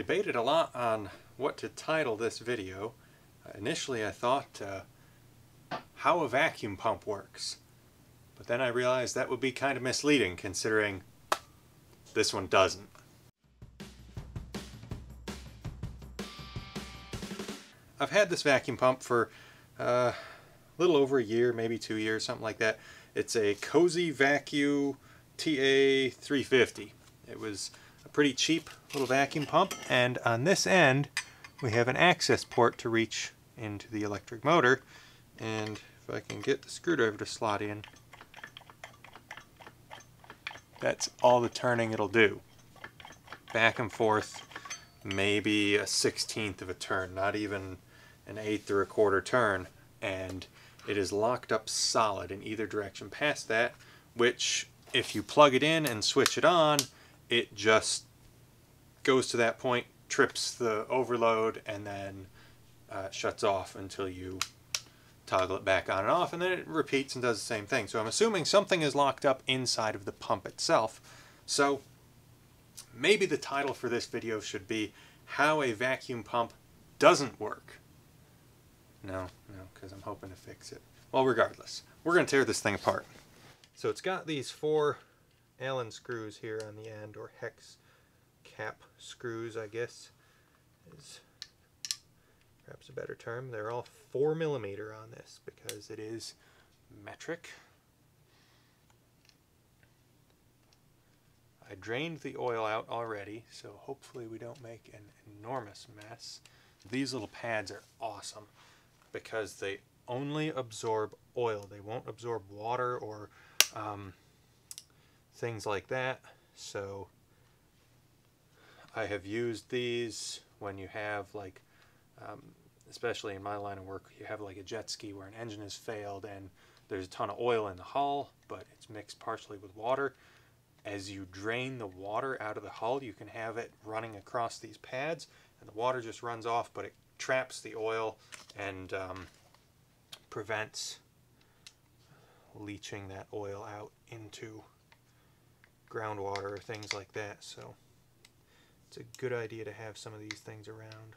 debated a lot on what to title this video. Uh, initially I thought uh, how a vacuum pump works, but then I realized that would be kind of misleading considering this one doesn't. I've had this vacuum pump for uh, a little over a year, maybe two years, something like that. It's a Kozyvacu TA350. It was a pretty cheap little vacuum pump, and on this end we have an access port to reach into the electric motor. And if I can get the screwdriver to slot in, that's all the turning it'll do. Back and forth, maybe a sixteenth of a turn, not even an eighth or a quarter turn, and it is locked up solid in either direction past that, which if you plug it in and switch it on, it just goes to that point, trips the overload, and then uh, shuts off until you toggle it back on and off, and then it repeats and does the same thing. So I'm assuming something is locked up inside of the pump itself. So maybe the title for this video should be How a Vacuum Pump Doesn't Work. No, no, because I'm hoping to fix it. Well, regardless, we're going to tear this thing apart. So it's got these four Allen screws here on the end, or hex cap screws, I guess, is perhaps a better term. They're all four millimeter on this because it is metric. I drained the oil out already, so hopefully we don't make an enormous mess. These little pads are awesome because they only absorb oil. They won't absorb water or um, things like that. So I have used these when you have like, um, especially in my line of work, you have like a jet ski where an engine has failed and there's a ton of oil in the hull, but it's mixed partially with water. As you drain the water out of the hull, you can have it running across these pads and the water just runs off, but it traps the oil and um, prevents leaching that oil out into groundwater or things like that. So it's a good idea to have some of these things around.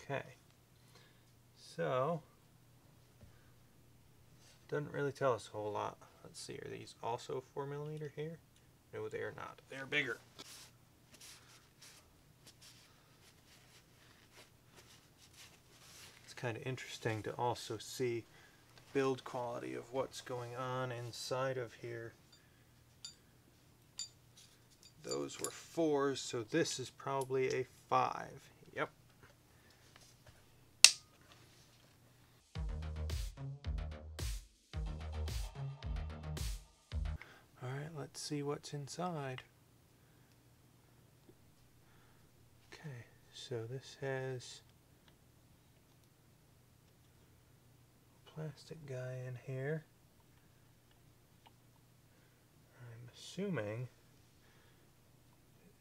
Okay. So, doesn't really tell us a whole lot. Let's see, are these also 4 millimeter here? No, they are not. They're bigger. It's kind of interesting to also see the build quality of what's going on inside of here. Those were 4s, so this is probably a 5. See what's inside. Okay, so this has a plastic guy in here. I'm assuming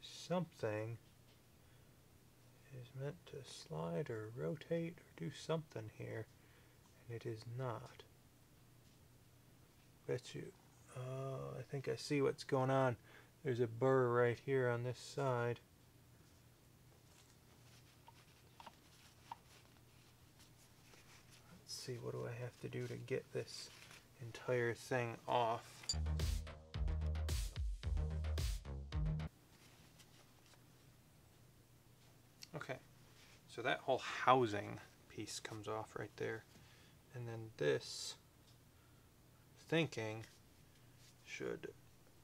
something is meant to slide or rotate or do something here, and it is not. Bet you Oh, I think I see what's going on. There's a burr right here on this side. Let's see, what do I have to do to get this entire thing off? Okay, so that whole housing piece comes off right there. And then this thinking should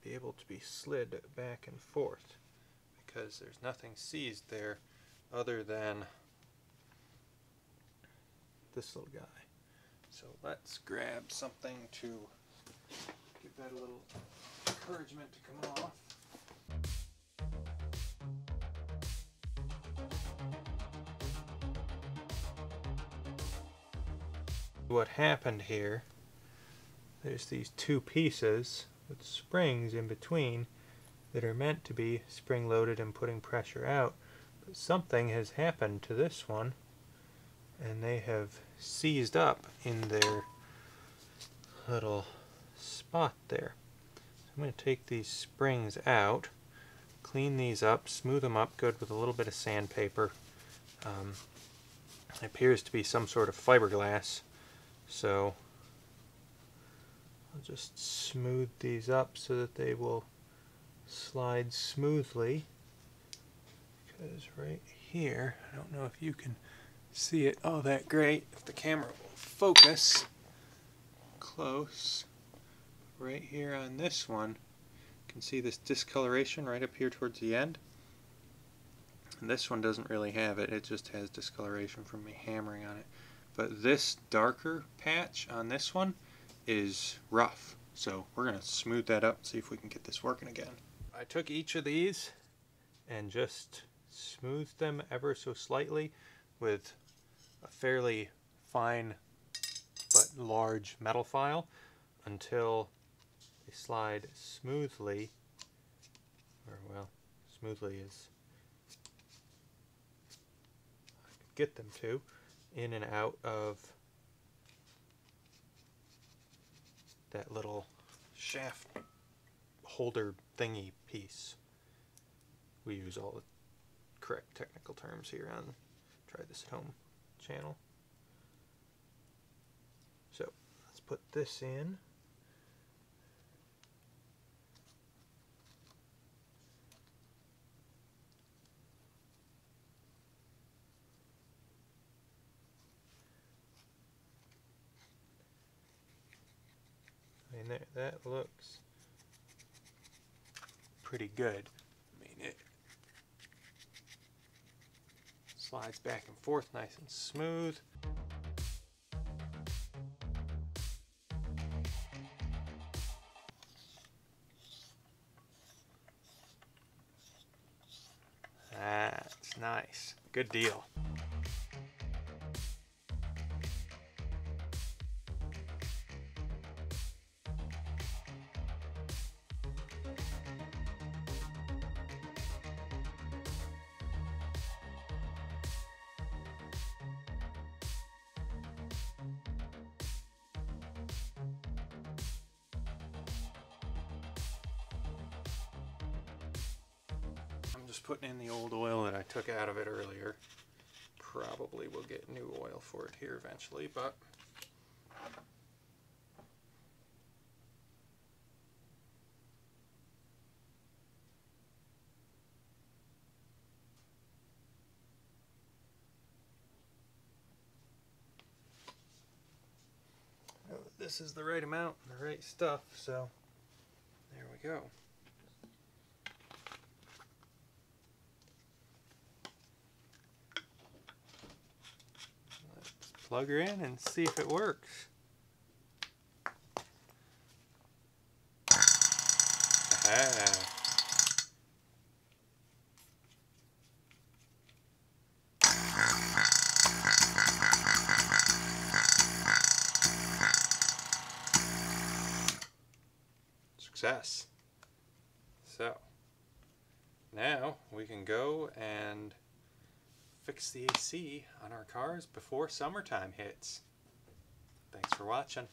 be able to be slid back and forth because there's nothing seized there other than this little guy. So let's grab something to give that a little encouragement to come off. What happened here, there's these two pieces with springs in between that are meant to be spring loaded and putting pressure out. But something has happened to this one and they have seized up in their little spot there. So I'm going to take these springs out, clean these up, smooth them up good with a little bit of sandpaper. Um, it appears to be some sort of fiberglass, so I'll just smooth these up so that they will slide smoothly. Because right here, I don't know if you can see it all that great, if the camera will focus close. Right here on this one, you can see this discoloration right up here towards the end. And this one doesn't really have it, it just has discoloration from me hammering on it. But this darker patch on this one is rough. So we're to smooth that up and see if we can get this working again. I took each of these and just smoothed them ever so slightly with a fairly fine but large metal file until they slide smoothly, or well, smoothly is I could get them to, in and out of that little shaft holder thingy piece. We use all the correct technical terms here on Try This at Home channel. So let's put this in. I mean, that, that looks pretty good. I mean, it slides back and forth nice and smooth. That's nice. Good deal. Just putting in the old oil that I took out of it earlier. Probably will get new oil for it here eventually, but oh, this is the right amount, the right stuff, so there we go. Plug her in and see if it works. Success. So, now we can go and fix the AC on our cars before summertime hits. Thanks for watching.